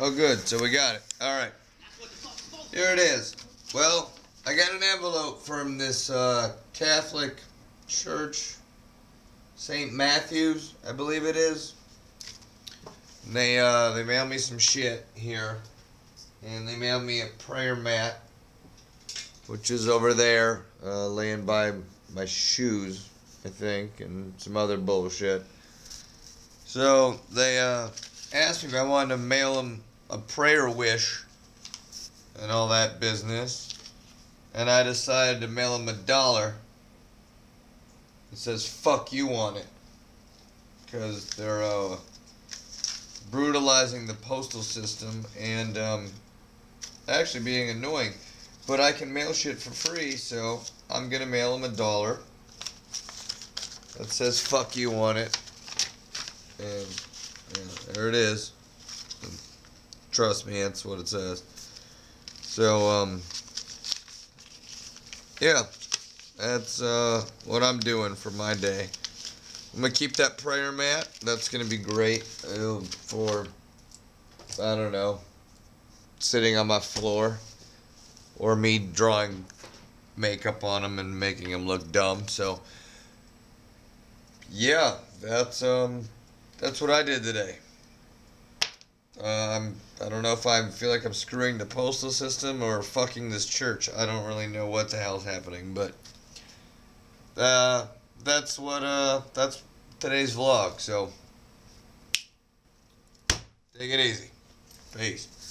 Oh, good. So we got it. All right. Here it is. Well, I got an envelope from this uh, Catholic church, St. Matthew's, I believe it is. And they uh, they mailed me some shit here, and they mailed me a prayer mat, which is over there, uh, laying by my shoes, I think, and some other bullshit. So they uh, asked me if I wanted to mail him a prayer wish and all that business. And I decided to mail him a dollar. It says fuck you on it. Because they're uh, brutalizing the postal system and um, actually being annoying. But I can mail shit for free, so I'm going to mail him a dollar. That says fuck you on it. And yeah, there it is. Trust me, that's what it says. So, um, yeah, that's uh, what I'm doing for my day. I'm gonna keep that prayer mat. That's gonna be great uh, for, I don't know, sitting on my floor, or me drawing makeup on them and making them look dumb. So, yeah, that's um, that's what I did today. Um, I don't know if I feel like I'm screwing the postal system or fucking this church. I don't really know what the hell's happening, but uh, that's what uh, that's today's vlog. So take it easy. Peace.